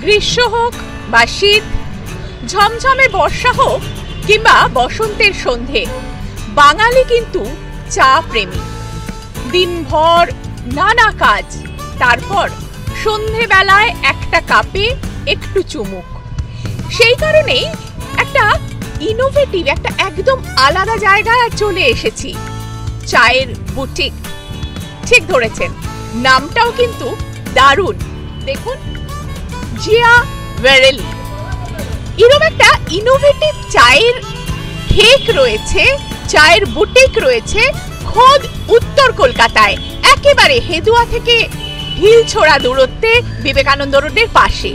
গ্রীষ্ম হোক বা শীত, ঝমঝমে বর্ষা হোক কিংবা বসন্তের সন্ধে, বাঙালি কিন্তু চা প্রেমী। দিনভর নানা কাজ, তারপর সন্ধেবেলায় একটা কাপে একটু চুমুক। সেই কারণেই একটা ইনোভেটিভ একটা একদম আলাদা জায়গায় চলে এসেছি, চায়ের বুটিক ঠিক ধরেছেন, নামটাও কিন্তু দারুণ। দেখুন। জিয়া ভেরেলি এরকম একটা ইনোভেটিভ চায়ের ঠেক রয়েছে, চায়ের বুটিক রয়েছে, খোদ উত্তর কলকাতায়। একেবারে হেদুয়া থেকে ঢিল ছোড়া দূরত্বে বিবেকানন্দ রোডের পাশে।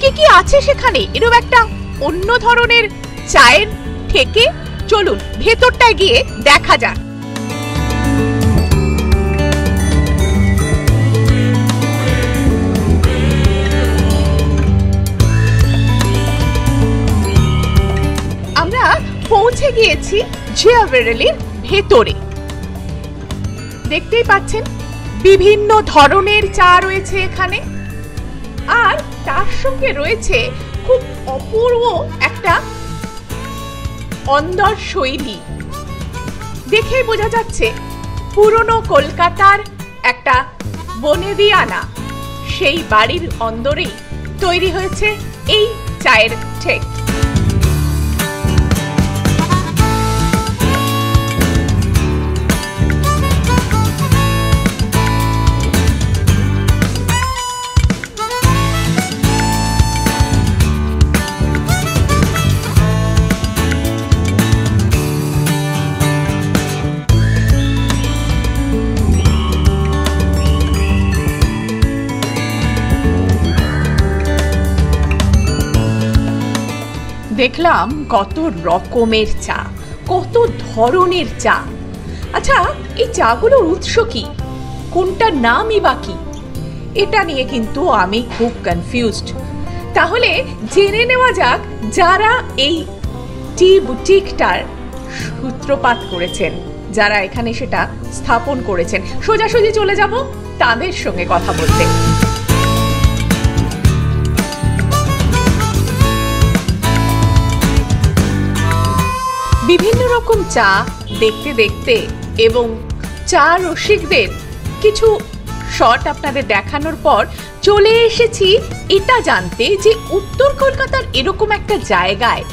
কি কি আছে সেখানে? এরকম একটা অন্য ধরনের চায়ের ঠেকে চলুন, ভেতরটায় গিয়ে দেখা যাক। গিয়েছি জিয়া ভেরেলির ভেতরে। দেখতেই পাচ্ছেন, বিভিন্ন ধরনের চা রয়েছে এখানে। আর তার সঙ্গে রয়েছে খুব অপূর্ব একটা অন্দর শৈলী। দেখে বোঝা যাচ্ছে, পুরনো কলকাতার একটা বনেদিয়ানা, সেই বাড়ির অন্দরেই তৈরি হয়েছে এই চায়ের ঠেক। দেখলাম কত রকমের চা, কত ধরনের চা। আচ্ছা এই চাগুলোর উৎস কি? কোনটার নামই বা কি? এটা নিয়ে কিন্তু আমি খুব কনফিউজড তাহলে জেনে নেওয়া যাক যারা এই টি বুটিকটার সূত্রপাত করেছেন, যারা এখানে সেটা স্থাপন করেছেন। সোজাসুজি চলে যাব তাদের সঙ্গে কথা বলতে। বিভিন্ন রকম চা দেখতে দেখতে এবং চা রসিকদের কিছু শট আপনাদের দেখানোর পর চলে এসেছি এটা জানতে যে উত্তর কলকাতার এরকম একটা জায়গায়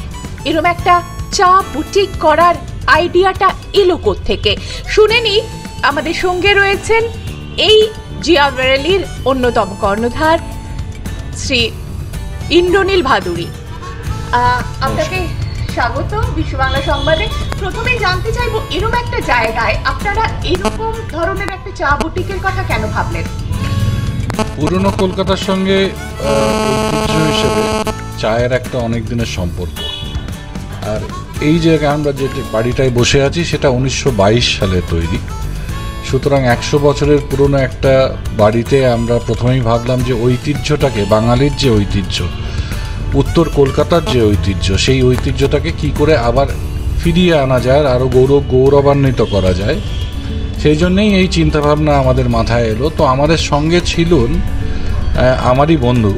এরকম একটা চা বুটিক করার আইডিয়াটা এলো থেকে শুনে নি, আমাদের সঙ্গে রয়েছেন এই জিয়া ভেরেলির অন্যতম কর্ণধার শ্রী ইন্দ্রনীল ভাদুরী। আপনাকে স্বাগত বিশ্ব বাংলা সংবাদে। প্রথমেই জানতে চাইব এরকম একটা জায়গায় আপনারা এরকম ধরনের একটা চা বুটিকের কথা কেন ভাবলেন? পুরনো কলকাতার সঙ্গে হিসেবে চায়ের একটা অনেক দিনের সম্পর্ক। আর এই জায়গায় আমরা যে যে বাড়িটায় বসে আছি, সেটা উনিশশো বাইশ সালে তৈরি। সুতরাং একশো বছরের পুরনো একটা বাড়িতে আমরা প্রথমেই ভাবলাম যে ঐতিহ্যটাকে, বাঙালির যে ঐতিহ্য উত্তর কলকাতার যে ঐতিহ্য, সেই ঐতিহ্যটাকে কি করে আবার ফিরিয়ে আনা যায় আরও গৌরব গৌরবান্বিত করা যায়? সেই জন্যেই এই চিন্তাভাবনা আমাদের মাথায় এলো। তো আমাদের সঙ্গে ছিলেন আমারই বন্ধু,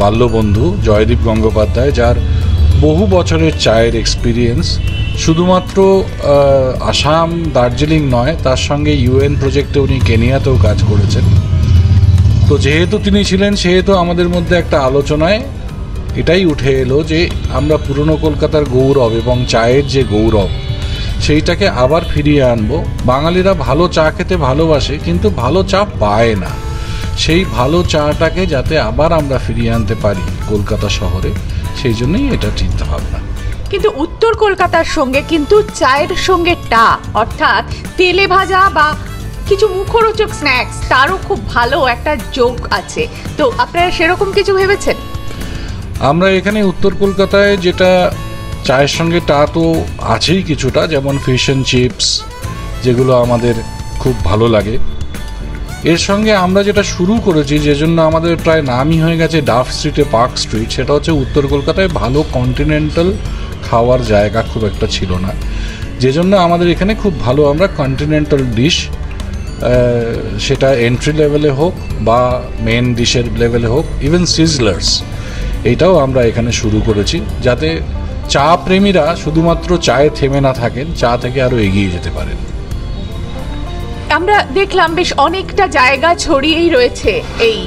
বাল্যবন্ধু জয়দীপ গঙ্গোপাধ্যায়, যার বহু বছরের চায়ের এক্সপিরিয়েন্স শুধুমাত্র আসাম দার্জিলিং নয়, তার সঙ্গে ইউএন প্রজেক্টে উনি কেনিয়াতেও কাজ করেছেন। তো যেহেতু তিনি ছিলেন, সেহেতু আমাদের মধ্যে একটা আলোচনায় এটাই উঠে এলো যে আমরা পুরনো কলকাতার গৌরব এবং চায়ের যে গৌরব, সেইটাকে আবার ফিরিয়ে আনব। বাঙালিরা ভালো চা খেতে ভালোবাসে, কিন্তু ভালো চা পায় না। সেই ভালো চাটাকে যাতে আবার আমরা ফিরিয়ে আনতে পারি কলকাতা শহরে, সেই জন্যই এটা চিন্তা ভাবনা কিন্তু উত্তর কলকাতার সঙ্গে কিন্তু চায়ের সঙ্গে টা, অর্থাৎ তেলে ভাজা বা কিছু মুখরোচক স্ন্যাক্স তারও খুব ভালো একটা যোগ আছে। তো আপনারা সেরকম কিছু ভেবেছেন? আমরা এখানে উত্তর কলকাতায় যেটা চায়ের সঙ্গে টা তো আছেই কিছুটা, যেমন ফিশ অ্যান্ড চিপস যেগুলো আমাদের খুব ভালো লাগে। এর সঙ্গে আমরা যেটা শুরু করেছি, যে জন্য আমাদের প্রায় নামই হয়ে গেছে ডাফ স্ট্রিটে পার্ক স্ট্রিট সেটা হচ্ছে উত্তর কলকাতায় ভালো কন্টিনেন্টাল খাওয়ার জায়গা খুব একটা ছিল না। যে জন্য আমাদের এখানে খুব ভালো আমরা কন্টিনেন্টাল ডিশ সেটা এন্ট্রি লেভেলে হোক বা মেন ডিশের লেভেলে হোক ইভেন সিজলার্স এইটাও আমরা এখানে শুরু করেছি যাতে চা প্রেমীরা শুধুমাত্র চায়ে থেমে না থাকেন চা থেকে আরও এগিয়ে যেতে পারেন। আমরা দেখলাম বেশ অনেকটা জায়গা ছড়িয়েই রয়েছে এই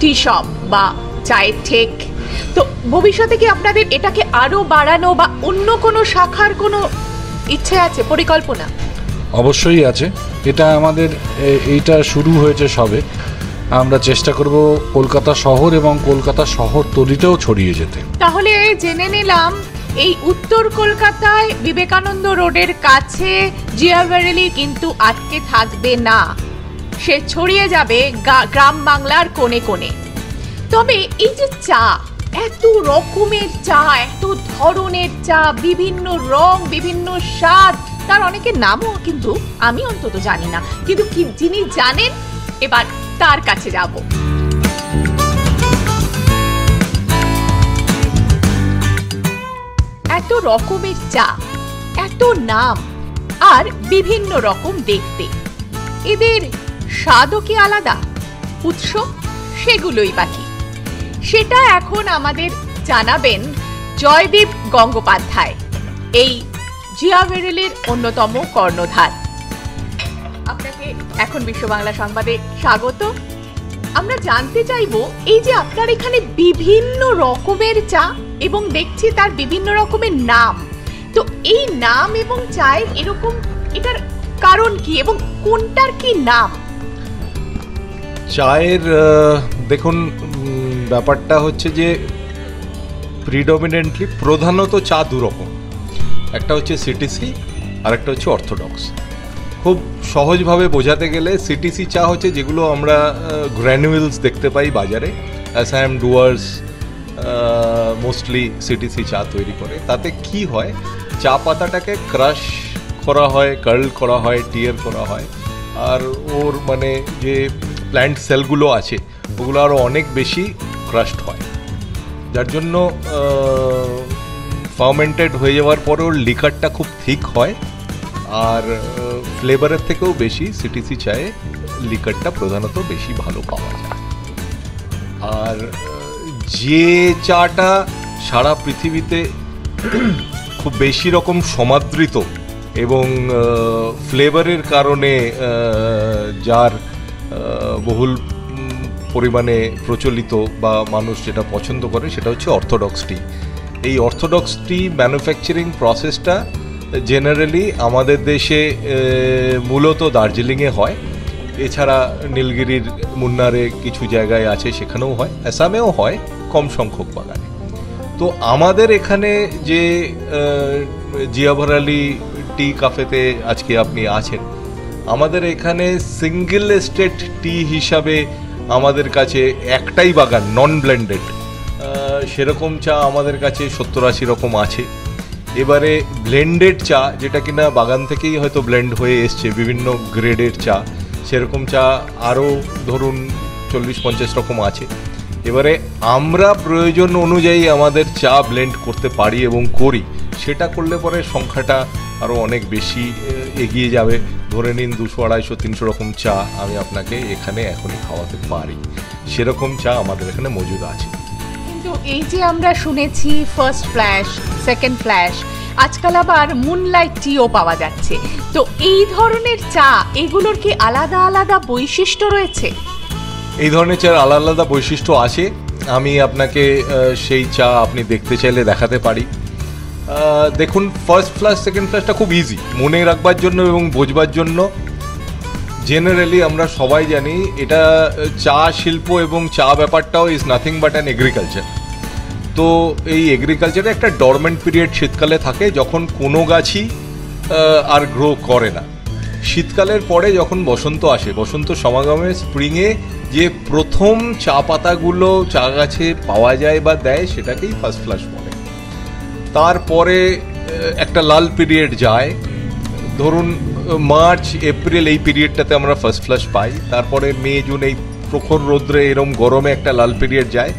টি শপ বা চায়ের ঠেক। তো ভবিষ্যতে কি আপনাদের এটাকে আরও বাড়ানো বা অন্য কোনো শাখার কোনো ইচ্ছে আছে পরিকল্পনা? অবশ্যই আছে। এটা আমাদের এইটা শুরু হয়েছে সবে। আমরা চেষ্টা করব কলকাতা শহর এবং কলকাতা শহর তলিতেও ছড়িয়ে যেতে। তাহলে জেনে নিলাম, এই উত্তর কলকাতায় বিবেকানন্দ রোডের কাছে জিয়াবেরেলি কিন্তু আটকে থাকবে না। সে ছড়িয়ে যাবে গ্রাম বাংলার কোণে কোণে। তবে এই যে চা, এত রকমের চা, এত ধরনের চা, বিভিন্ন রং, বিভিন্ন স্বাদ, তার অনেকের নামও কিন্তু আমি অন্তত জানি না। কিন্তু যিনি জানেন, এবার তার কাছে যাব। এত রকমের চা, এত নাম, আর বিভিন্ন রকম দেখতে। এদের স্বাদও কি আলাদা? উৎস সেগুলোই বাকি সেটা এখন আমাদের জানাবেন জয়দীপ গঙ্গোপাধ্যায়, এই জিয়াবেরেলের অন্যতম কর্ণধার। আপনাকে এখন বিশ্ব বাংলা সংবাদে স্বাগত। আমরা জানতে চাইব, এই যে আপনার এখানে বিভিন্ন রকমের চা এবং দেখছি তার বিভিন্ন রকমের নাম। তো এই নাম এবং চায়ের এরকম এটার কারণ কি এবং কোনটার কি নাম? চায়ের দেখুন ব্যাপারটা হচ্ছে যে প্রিডমিনেন্টলি প্রধানত চা দু রকম একটা হচ্ছে সিটিসি আর একটা হচ্ছে অর্থোডক্স খুব সহজভাবে বোঝাতে গেলে সিটিসি চা হচ্ছে যেগুলো আমরা গ্র্যানুয়েলস দেখতে পাই বাজারে। অ্যাসাম ডুয়ার্স মোস্টলি সিটিসি চা তৈরি করে। তাতে কি হয়, চা পাতাটাকে ক্রাশ করা হয় কার্ল করা হয় টিয়ার করা হয়। আর ওর মানে যে প্ল্যান্ট সেলগুলো আছে, ওগুলো আরও অনেক বেশি ক্রাশড হয়। যার জন্য ফার্মেন্টেড হয়ে যাওয়ার পরে ওর লিকারটা খুব থিক হয়। আর ফ্লেভারের থেকেও বেশি সিটিসি চায়ে লিকারটা প্রধানত বেশি ভালো পাওয়া যায়। আর, যে চাটা সারা পৃথিবীতে খুব বেশি রকম সমাদৃত এবং ফ্লেভারের কারণে যার বহুল পরিমাণে প্রচলিত বা মানুষ যেটা পছন্দ করে সেটা হচ্ছে অর্থোডক্স টি এই অর্থোডক্স টি ম্যানুফ্যাকচারিং প্রসেসটা জেনারেলি আমাদের দেশে মূলত দার্জিলিংয়ে হয়। এছাড়া নীলগিরির মুন্নারে কিছু জায়গায় আছে, সেখানেও হয়। অ্যাসামেও হয়, কম সংখ্যক বাগানে। তো আমাদের এখানে যে জিয়াভরালি টি কাফেতে আজকে আপনি আছেন, আমাদের এখানে সিঙ্গেল এস্টেট টি হিসাবে আমাদের কাছে একটাই বাগান নন ব্লেন্ডেড সেরকম চা আমাদের কাছে সত্তর আশি রকম আছে। এবারে ব্লেন্ডেড চা, যেটা কিনা বাগান থেকেই হয়তো ব্লেন্ড হয়ে এসছে, বিভিন্ন গ্রেডের চা, সেরকম চা আরও ধরুন চল্লিশ, পঞ্চাশ রকম আছে। এবারে আমরা প্রয়োজন অনুযায়ী আমাদের চা ব্লেন্ড করতে পারি এবং করি, সেটা করলে পরে সংখ্যাটা আরও অনেক বেশি এগিয়ে যাবে। ধরে নিন দুশো, আড়াইশো, তিনশো রকম চা আমি আপনাকে এখানে এখনই খাওয়াতে পারি। সেরকম চা আমাদের এখানে মজুদ আছে। এই যে আমরা শুনেছি ফার্স্ট ফ্ল্যাশ সেকেন্ড ফ্ল্যাশ আজকাল আবার মুনলাইট টিও পাওয়া যাচ্ছে। তো এই ধরনের চা, এগুলোর কি আলাদা আলাদা বৈশিষ্ট্য রয়েছে? এই ধরনের চার আলাদা আলাদা বৈশিষ্ট্য আছে। আমি আপনাকে সেই চা আপনি দেখতে চাইলে দেখাতে পারি। দেখুন ফার্স্ট ফ্ল্যাশ সেকেন্ড ফ্ল্যাশটা খুব ইজি মনে রাখবার জন্য এবং বোঝবার জন্য। জেনারেলি আমরা সবাই জানি, এটা চা শিল্প এবং চা ব্যাপারটাও is nothing but an agriculture তো এই এগ্রিকালচারে একটা ডরমেন্ট পিরিয়ড শীতকালে থাকে যখন কোনো গাছই আর গ্রো করে না। শীতকালের পরে যখন বসন্ত আসে, বসন্ত সমাগমে স্প্রিংয়ে যে প্রথম চা পাতাগুলো চা গাছে পাওয়া যায় বা দেয়, সেটাকেই ফার্স্ট ফ্লাশ বলে। তারপরে একটা লাল পিরিয়ড যায়। ধরুন, মার্চ, এপ্রিল এই পিরিয়ডটাতে আমরা ফার্স্ট ফ্লাশ পাই। তারপরে মে, জুন এই প্রখর রৌদ্রে এরম গরমে একটা লাল পিরিয়ড যায়।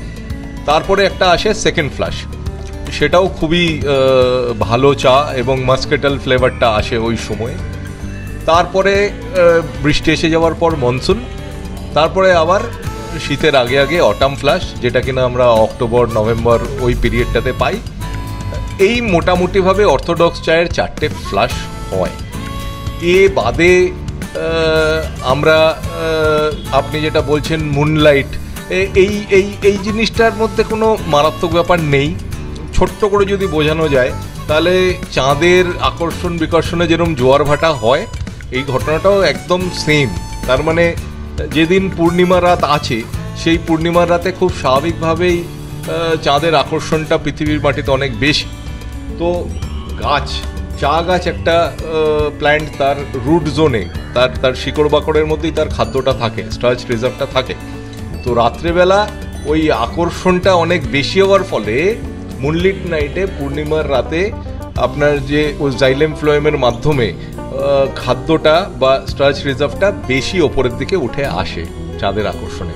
তারপরে একটা আসে সেকেন্ড ফ্লাশ সেটাও খুবই ভালো চা এবং মাস্কেটাল ফ্লেভারটা আসে ওই সময়ে। তারপরে বৃষ্টি এসে যাওয়ার পর মনসুন তারপরে আবার শীতের আগে আগে অটাম ফ্লাশ যেটা কিনা আমরা অক্টোবর, নভেম্বর ওই পিরিয়ডটাতে পাই। এই মোটামুটিভাবে অর্থোডক্স চায়ের চারটে ফ্লাশ হয়। এ বাদে আমরা আপনি যেটা বলছেন মুনলাইট এই এই এই জিনিসটার মধ্যে কোনো মারাত্মক ব্যাপার নেই। ছোট্ট করে যদি বোঝানো যায়, তাহলে চাঁদের আকর্ষণ বিকর্ষণে যেরকম জোয়ার ভাটা হয়, এই ঘটনাটাও একদম সেম তার মানে যেদিন পূর্ণিমা রাত আছে, সেই পূর্ণিমার রাতে খুব স্বাভাবিকভাবেই চাঁদের আকর্ষণটা পৃথিবীর মাটিতে অনেক বেশি। তো গাছ, চা গাছ একটা প্ল্যান্ট তার রুট জোনে তার তার শিকড় বাকড়ের মধ্যেই তার খাদ্যটা থাকে স্টার্চ রিজার্ভটা থাকে। তো রাত্রেবেলা ওই আকর্ষণটা অনেক বেশি হওয়ার ফলে মুনলিট নাইটে পূর্ণিমার রাতে আপনার যে ওই জাইলেম ফ্লোয়েমের মাধ্যমে খাদ্যটা বা স্টার্চ রিজার্ভটা বেশি ওপরের দিকে উঠে আসে চাঁদের আকর্ষণে।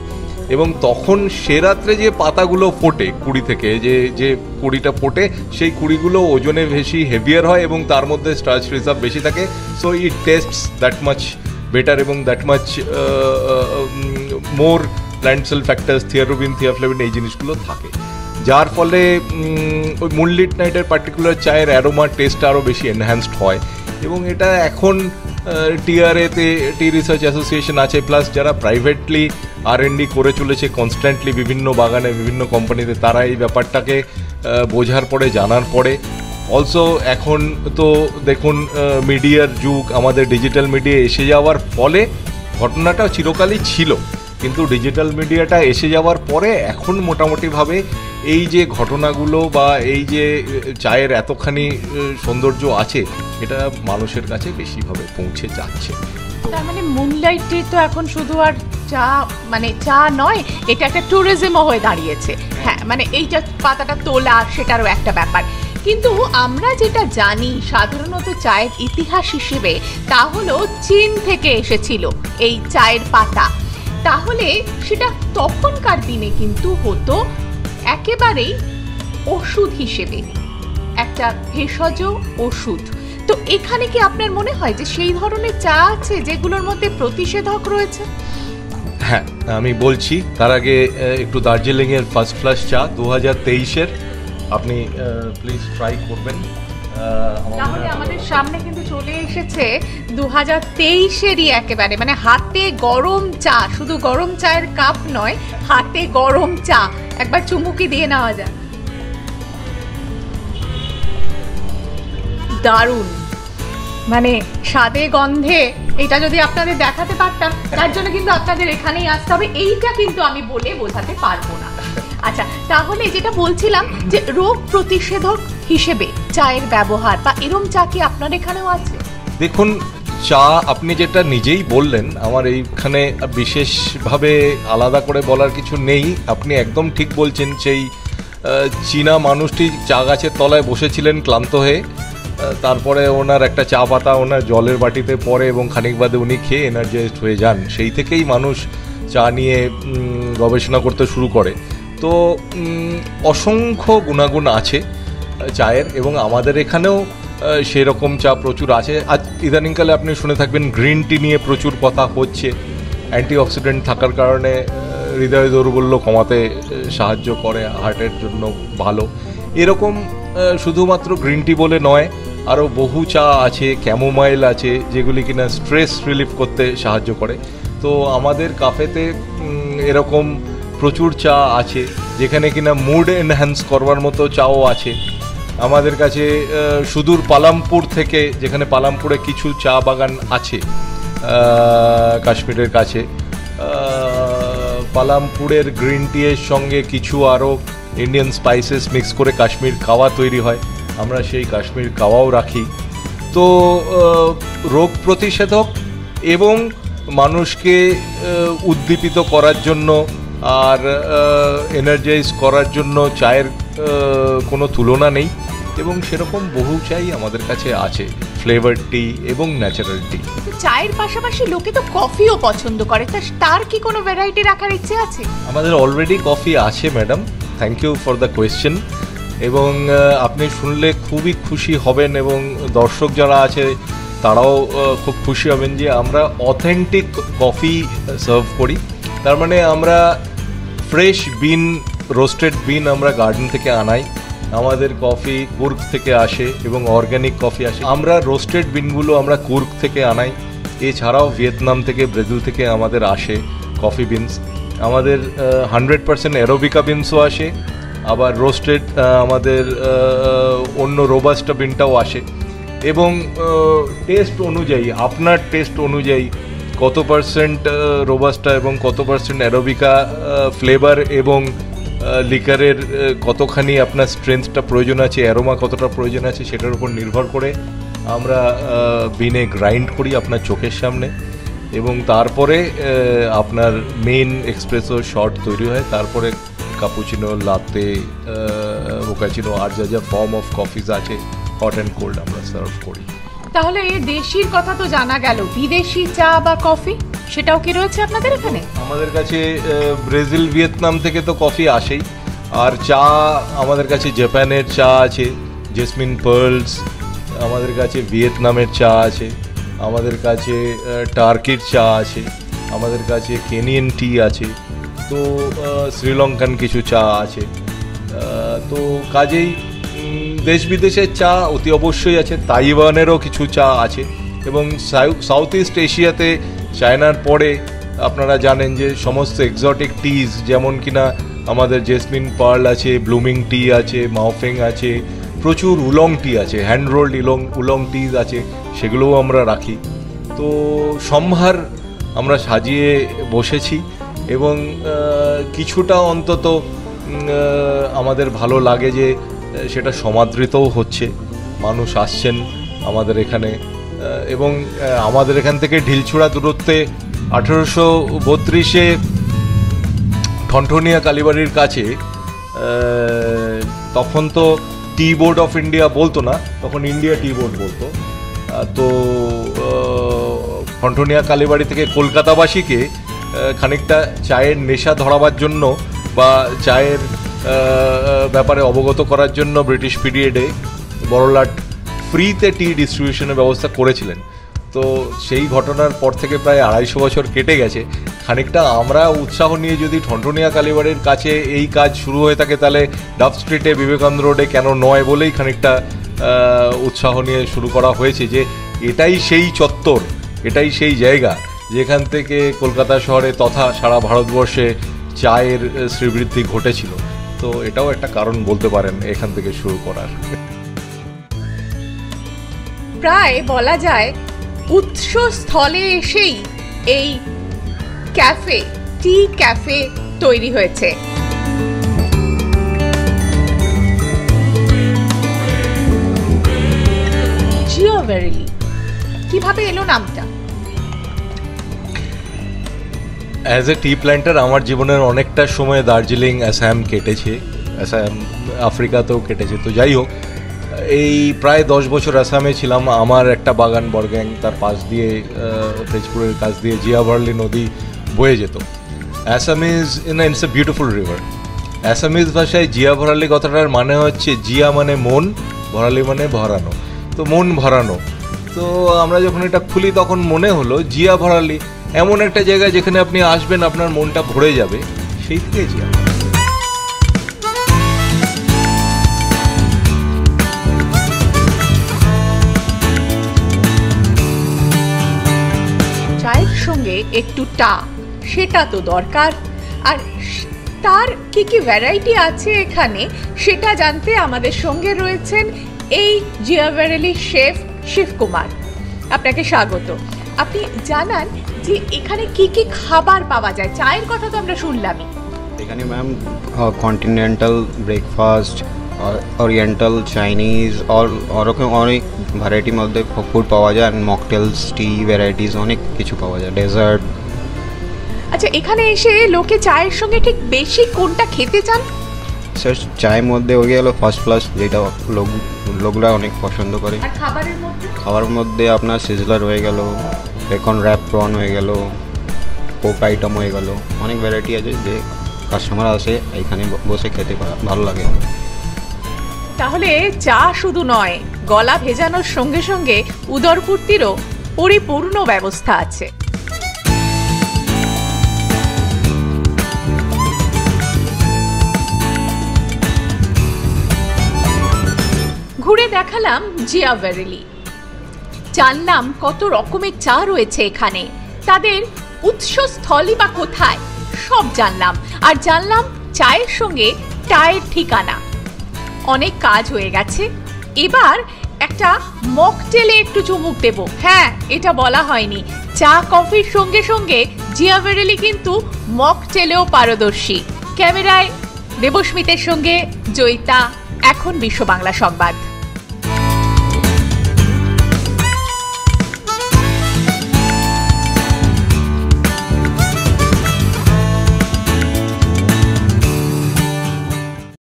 এবং তখন সে রাত্রে যে পাতাগুলো ফোটে কুড়ি থেকে, যে যে কুড়িটা ফোটে, সেই কুড়িগুলো ওজনে বেশি হেভিয়ার হয় এবং তার মধ্যে স্টার্চ রিজার্ভ বেশি থাকে। So it taste that much better এবং that much more plant cell factors thearubigin theaflavin এই জিনিসগুলো থাকে। যার ফলে ওই মুনলিট নাইটের পার্টিকুলার চায়ের অ্যারোমা টেস্ট আরও বেশি এনহ্যান্সড হয়। এবং এটা এখন টিআরএতে টি রিসার্চ অ্যাসোসিয়েশন আছে প্লাস যারা প্রাইভেটলি আর ডি করে চলেছে কনস্ট্যান্টলি বিভিন্ন বাগানে, বিভিন্ন কোম্পানিতে তারা এই ব্যাপারটাকে বোঝার পরে, জানার পরে। অলসো এখন তো দেখুন মিডিয়ার যুগ, আমাদের ডিজিটাল মিডিয়া এসে যাওয়ার ফলে ঘটনাটা চিরকালই ছিল। কিন্তু ডিজিটাল মিডিয়াটা এসে যাওয়ার পরে এখন মোটামুটিভাবে এই যে ঘটনাগুলো বা এই যে চায়ের এতখানি সৌন্দর্য আছে এটা মানুষের কাছে বেশিভাবে পৌঁছে যাচ্ছে। তার মানে মুনলাইটে তো এখন শুধু আর চা মানে চা নয় এটা একটা ট্যুরিজমও হয়ে দাঁড়িয়েছে। হ্যাঁ মানে এইটা পাতাটা তোলা সেটারও একটা ব্যাপার। কিন্তু আমরা যেটা জানি সাধারণত চায়ের ইতিহাস হিসেবে তা হলো চীন থেকে এসেছিল এই চায়ের পাতা। তাহলে সেটা তখনকার দিনে কিন্তু হতো একেবারেই ওষুধ হিসেবে। একটা ভেষজ ওষুধ। তো এখানে কি আপনার মনে হয় যে সেই ধরনের চা আছে যেগুলোর মধ্যে প্রতিষেধক রয়েছে? হ্যাঁ আমি বলছি, তার আগে একটু দার্জিলিং এর ফার্স্ট ফ্লাশ চা, দু হাজার তেইশের। আপনি প্লিজ ট্রাই করবেন। তাহলে আমাদের সামনে কিন্তু চলে এসেছে দু হাজার তেইশেরই একেবারে মানে হাতে গরম চা, শুধু গরম চায়ের কাপ নয়, হাতে গরম চা। একবার চুমুকি দিয়ে নেওয়া যায় দারুণ। মানে স্বাদে গন্ধে এটা যদি আপনাদের দেখাতে পারতাম, তার জন্য কিন্তু আপনাদের এখানেই আসতে হবে। এইটা কিন্তু আমি বলে বোঝাতে পারব না। আচ্ছা তাহলে যেটা বলছিলাম যে রোগ প্রতিষেধক হিসেবে চায়ের ব্যবহার বা এরম চা কি আপনার এখানেও আছে? দেখুন, চা আপনি যেটা নিজেই বললেন, আমার এইখানে বিশেষভাবে আলাদা করে বলার কিছু নেই। আপনি একদম ঠিক বলছেন, সেই চীনা মানুষটি চা গাছের তলায় বসেছিলেন ক্লান্ত হয়ে। তারপরে ওনার একটা চা পাতা ওনার জলের বাটিতে পড়ে এবং খানিক বাদে উনি খেয়ে এনার্জাইজড হয়ে যান। সেই থেকেই মানুষ চা নিয়ে গবেষণা করতে শুরু করে। তো অসংখ্য গুণাগুণ আছে চায়ের এবং আমাদের এখানেও সেরকম চা প্রচুর আছে। আজ ইদানিংকালে আপনি শুনে থাকবেন গ্রিন টি নিয়ে প্রচুর কথা হচ্ছে। অ্যান্টিঅক্সিডেন্ট থাকার কারণে হৃদয় দৌর্বল্য কমাতে সাহায্য করে হার্টের জন্য ভালো। এরকম শুধুমাত্র গ্রিন টি বলে নয় আরও বহু চা আছে ক্যামোমাইল আছে, যেগুলি কিনা স্ট্রেস রিলিফ করতে সাহায্য করে। তো আমাদের কাফেতে এরকম প্রচুর চা আছে, যেখানে কিনা মুড এনহ্যান্স করবার মতো চাও আছে। আমাদের কাছে সুদূর পালামপুর থেকে, যেখানে পালামপুরে কিছু চা বাগান আছে কাশ্মীরের কাছে পালামপুরের গ্রিন টি এর সঙ্গে কিছু আরও ইন্ডিয়ান স্পাইসেস মিক্স করে কাশ্মীর খাওয়া তৈরি হয়। আমরা সেই কাশ্মীর কাওয়াও রাখি। তো রোগ প্রতিষেধক এবং মানুষকে উদ্দীপিত করার জন্য আর এনার্জাইজ করার জন্য চায়ের কোনো তুলনা নেই এবং সেরকম বহু চাই আমাদের কাছে আছে ফ্লেভার টি এবং ন্যাচারাল টি চায়ের পাশাপাশি লোকে তো কফিও পছন্দ করে। তা তার কি কোনো ভ্যারাইটি রাখার ইচ্ছে আছে? আমাদের অলরেডি কফি আছে madam thank you for the question এবং আপনি শুনলে খুবই খুশি হবেন এবং দর্শক যারা আছে তারাও খুব খুশি হবেন যে আমরা অথেন্টিক কফি সার্ভ করি। তার মানে আমরা ফ্রেশ বিন রোস্টেড বিন আমরা গার্ডেন থেকে আনাই। আমাদের কফি কুর্গ থেকে আসে এবং অর্গ্যানিক কফি আসে। আমরা রোস্টেড বিনগুলো আমরা কুর্গ থেকে আনাই। এছাড়াও ভিয়েতনাম থেকে, ব্রাজিল থেকে আমাদের আসে কফি বিনস আমাদের হান্ড্রেড পার্সেন্ট অ্যারোবিকা বিনসও আসে। আবার রোস্টেড আমাদের অন্য রোবাস্টা বিনটাও আসে। এবং টেস্ট অনুযায়ী, আপনার টেস্ট অনুযায়ী কত পার্সেন্ট রোবাস্টা এবং কত পার্সেন্ট অ্যারোবিকা ফ্লেভার এবং লিকারের কতখানি আপনার স্ট্রেংথটা প্রয়োজন আছে অ্যারোমা কতটা প্রয়োজন আছে, সেটার উপর নির্ভর করে আমরা বিনে গ্রাইন্ড করি আপনার চোখের সামনে। এবং তারপরে আপনার মেন এক্সপ্রেসো শর্ট তৈরি হয়। তারপরে কাপুচিনো লাতে মোকাচিনো আর যা যা ফর্ম অফ কফিজ আছে হট অ্যান্ড কোল্ড আমরা সার্ভ করি। তাহলে দেশির কথা তো জানা গেল। বিদেশি চা বা কফি সেটাও কি রয়েছে আপনাদের এখানে? আমাদের কাছে আহ, ব্রাজিল ভিয়েতনাম থেকে তো কফি আসেই। আর চা আমাদের কাছে জাপানের চা আছে জেসমিন পার্লস আমাদের কাছে ভিয়েতনামের চা আছে আমাদের কাছে টার্কির চা আছে আমাদের কাছে কেনিয়ান টি আছে। তো শ্রীলঙ্কান কিছু চা আছে। তো কাজেই দেশ বিদেশের চা অতি অবশ্যই আছে, তাইওয়ানেরও কিছু চা আছে এবং সাউথ ইস্ট এশিয়াতে চায়নার পরে আপনারা জানেন যে সমস্ত এক্সোটিক টিজ যেমন কিনা আমাদের জেসমিন পার্ল আছে ব্লুমিং টি আছে মাওফেং আছে, প্রচুর উলং টি আছে হ্যান্ড রোল্ড ইলং, উলং টিজ আছে, সেগুলোও আমরা রাখি। তো সম্ভার আমরা সাজিয়ে বসেছি। এবং কিছুটা অন্তত আমাদের ভালো লাগে যে সেটা সমাদৃতও হচ্ছে। মানুষ আসছেন আমাদের এখানে এবং আমাদের এখান থেকে ঢিলছুড়া দূরত্বে আঠেরোশো বত্রিশে ঠনঠনিয়া কালীবাড়ির কাছে তখন তো টি বোর্ড অফ ইন্ডিয়া বলতো না, তখন ইন্ডিয়া টি বোর্ড বলতো। তো ঠনঠনিয়া কালীবাড়ি থেকে কলকাতাবাসীকে খানিকটা চায়ের নেশা ধরাবার জন্য বা চায়ের ব্যাপারে অবগত করার জন্য ব্রিটিশ পিরিয়ডে বড়লাট ফ্রিতে টি ডিস্ট্রিবিউশনের ব্যবস্থা করেছিলেন। তো সেই ঘটনার পর থেকে প্রায় আড়াইশো বছর কেটে গেছে। খানিকটা আমরা উৎসাহ নিয়ে যদি ঠনঠনিয়া কালীবাড়ির কাছে এই কাজ শুরু হয়ে থাকে, তাহলে ডাব স্ট্রিটে, বিবেকানন্দ রোডে কেন নয় বলেই খানিকটা উৎসাহ নিয়ে শুরু করা হয়েছে যে এটাই সেই চত্বর, এটাই সেই জায়গা। যেখান থেকে কলকাতা শহরে তথা সারা ভারতবর্ষে চায়ের শ্রীবৃদ্ধি ঘটেছিল। তো এটাও একটা কারণ বলতে পারেন এখান থেকে শুরু করার। প্রায় বলা যায় উৎসস্থলে এসেই এই ক্যাফে, টি ক্যাফে তৈরি হয়েছে। কীভাবে এলো নামটা? অ্যাজ এ টি প্ল্যান্টার আমার জীবনের অনেকটা সময় দার্জিলিং অ্যাসাম কেটেছে। অ্যাসাম আফ্রিকাতেও কেটেছে। তো যাই হোক, এই প্রায় দশ বছর আসামে ছিলাম। আমার একটা বাগান বরগ্যাং তার পাশ দিয়ে তেজপুরের কাছ দিয়ে জিয়াভারলি নদী বয়ে যেত। Assam is in its a beautiful river Assamese ভাষায় জিয়া ভরালি কথাটার মানে হচ্ছে জিয়া মানে মন, ভরালি মানে ভরানো। তো মন ভরানো। তো আমরা যখন এটা খুলি, তখন মনে হলো জিয়া ভরালি এমন একটা জায়গা যেখানে আপনি আসবেন, আপনার মনটা ভরে যাবে সেই থেকে জিয়া চায়ের সঙ্গে একটু টা, সেটা তো দরকার। আর তার কি কি ভ্যারাইটি আছে এখানে, সেটা জানতে আমাদের সঙ্গে রয়েছেন এই জিয়াভেরেলি শেফ শিবকুমার। আপনাকে স্বাগত। আপনি জানান যে এখানে কি কি খাবার পাওয়া যায়। চায়ের কথা তো আমরা শুনলামই। এখানে ma'am continental breakfast oriental Chinese আর ওরকম অনেক ভ্যারাইটির মধ্যে ফুড পাওয়া যায় মকটেলস টি ভ্যারাইটিস অনেক কিছু পাওয়া যায়। ডেজার্ট আচ্ছা এখানে এসে লোকে চায়ের সঙ্গে ঠিক বেশি কোনটা খেতে চান? স্যার চায়ের মধ্যে হয়ে গেল ফার্স্ট ক্লাস যেটা লোক লোকরা অনেক পছন্দ করে। আর খাবারের মধ্যে? খাবার মধ্যে আপনার সিজলার হয়ে গেল বেকন র্যাপ প্রন হয়ে গেল পোক আইটেম হয়ে গেল অনেক ভ্যারাইটি আছে যে কাস্টমার আসে এখানে বসে খেতে ভালো লাগে। তাহলে চা শুধু নয় গলা ভেজানোর সঙ্গে সঙ্গে উদরপূর্তিরও পরিপূর্ণ ব্যবস্থা আছে। দেখালাম জিয়া ভেরেলি জানলাম কত রকমের চা রয়েছে এখানে, তাদের উৎসস্থলই বা কোথায়, সব জানলাম। আর জানলাম চায়ের সঙ্গে টায়ের ঠিকানা। অনেক কাজ হয়ে গেছে। এবার একটা মকটেলে একটু চুমুক দেব। হ্যাঁ এটা বলা হয়নি। চা, কফির সঙ্গে সঙ্গে জিয়া ভেরেলি কিন্তু মকটেলেও পারদর্শী। ক্যামেরায় দেবস্মিতের সঙ্গে জয়িতা, এখন বিশ্ব বাংলা সংবাদ।